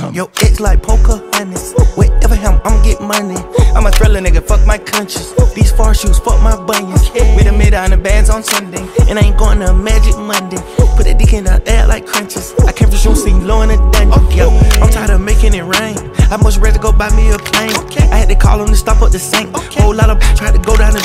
coming. Yo, it's like poker honest. Whatever him, I'ma get money. I'm a thriller nigga, fuck my conscience. These far shoes, fuck my bunions. We the mid on the bands on Sunday. And I ain't going to Magic Monday. Put that dick in the air like crunches. I came from Shroom, see low in the dungeon. Yo, I'm tired of making it rain. I much rather go buy me a plane. I had to call him to stop up the sink. Whole lot of tried to go down the